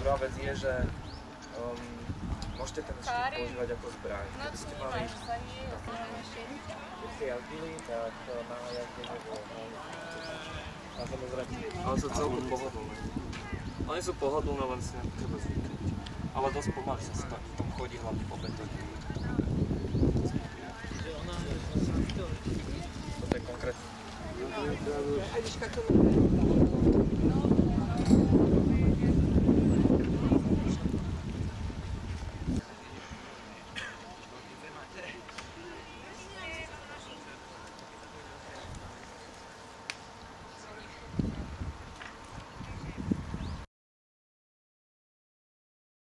Druhá vec je, že um, môžete ten štít používať ako zbraň. Keby ste mali keď ste jazdili, tak na jazde nebolo a samozrejme. Ale sú celkom pohodlné. Oni sú pohodlné, len si treba zvykať. Ale dosť pomaly sa tak tam chodí, hlavne po betóne. To je konkrétne.